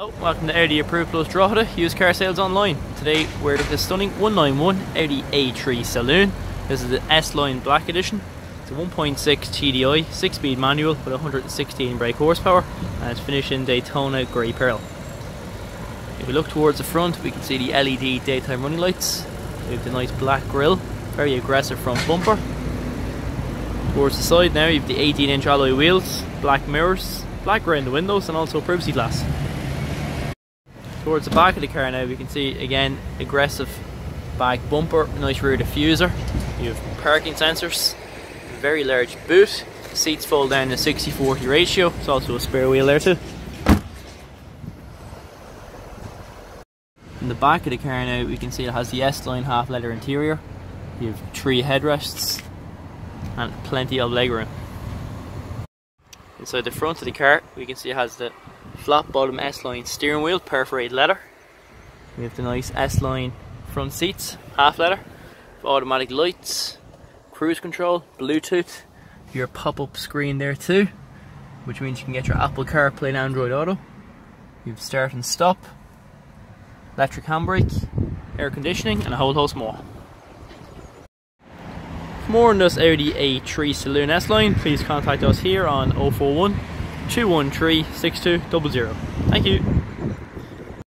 Hello, welcome to Audi Approved Plus Drogheda, used car sales online. Today we're at the stunning 191 Audi A3 Saloon. This is the S-Line Black Edition. It's a 1.6 TDI, 6-speed manual with 116 brake horsepower and it's finished in Daytona Grey Pearl. If we look towards the front we can see the LED daytime running lights. We have the nice black grille, very aggressive front bumper. Towards the side now you have the 18 inch alloy wheels, black mirrors, black around the windows and also privacy glass. Towards the back of the car now we can see again aggressive back bumper, nice rear diffuser. You have parking sensors, very large boot, seats fold down to 60-40 ratio, it's also a spare wheel there too. In the back of the car now we can see it has the S-Line half leather interior. You have three headrests and plenty of legroom. Inside the front of the car we can see it has the flat bottom S-line steering wheel, perforated leather. We have the nice S-line front seats, half leather, automatic lights, cruise control, Bluetooth, your pop-up screen there too, which means you can get your Apple CarPlay and Android Auto. You have start and stop, electric handbrake, air conditioning, and a whole host more. For more on this Audi A3 Saloon S-Line, please contact us here on 041 213 6200. Thank you.